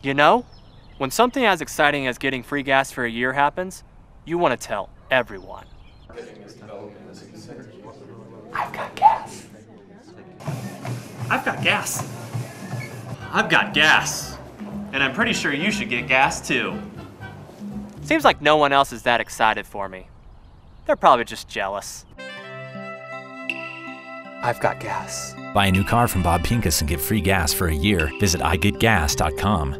You know, when something as exciting as getting free gas for a year happens, you want to tell everyone. I've got gas. I've got gas. I've got gas. And I'm pretty sure you should get gas too. Seems like no one else is that excited for me. They're probably just jealous. I've got gas. Buy a new car from Bob Penkhus and get free gas for a year. Visit igetgas.com.